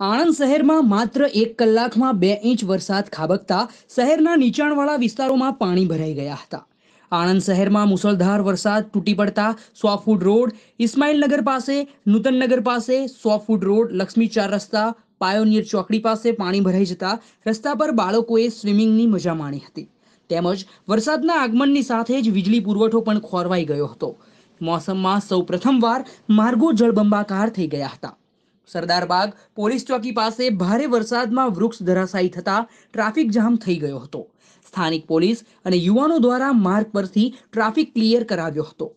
આણંદ શહેરમાં માત્ર એક કલાકમાં બે ઇંચ વરસાદ ખાબકતા શહેરના નીચાણવાળા વિસ્તારોમાં પાણી ભરાઈ ગયા હતા. આણંદ શહેરમાં મુસળધાર વરસાદ તૂટી પડતા સો ફૂટ રોડ ઇસ્માઇલનગર પાસે નૂતનનગર પાસે સો ફૂટ રોડ, લક્ષ્મી ચાર રસ્તા, પાયોનિયર ચોકડી પાસે પાણી ભરાઈ જતા રસ્તા પર બાળકોએ સ્વિમિંગની મજા માણી હતી. તેમજ વરસાદના આગમનની સાથે જ વીજળી પુરવઠો પણ ખોરવાઈ ગયો હતો. મોસમમાં સૌ પ્રથમવાર માર્ગો જળબંબાકાર થઈ ગયા હતા. સરદારબાગ પોલીસ ચોકી પાસે ભારે વરસાદમાં વૃક્ષ ધરાશાયી થતા ટ્રાફિક જામ થઈ ગયો હતો. સ્થાનિક પોલીસ અને યુવાનો દ્વારા માર્ગ પરથી ટ્રાફિક ક્લિયર કરાવ્યો હતો.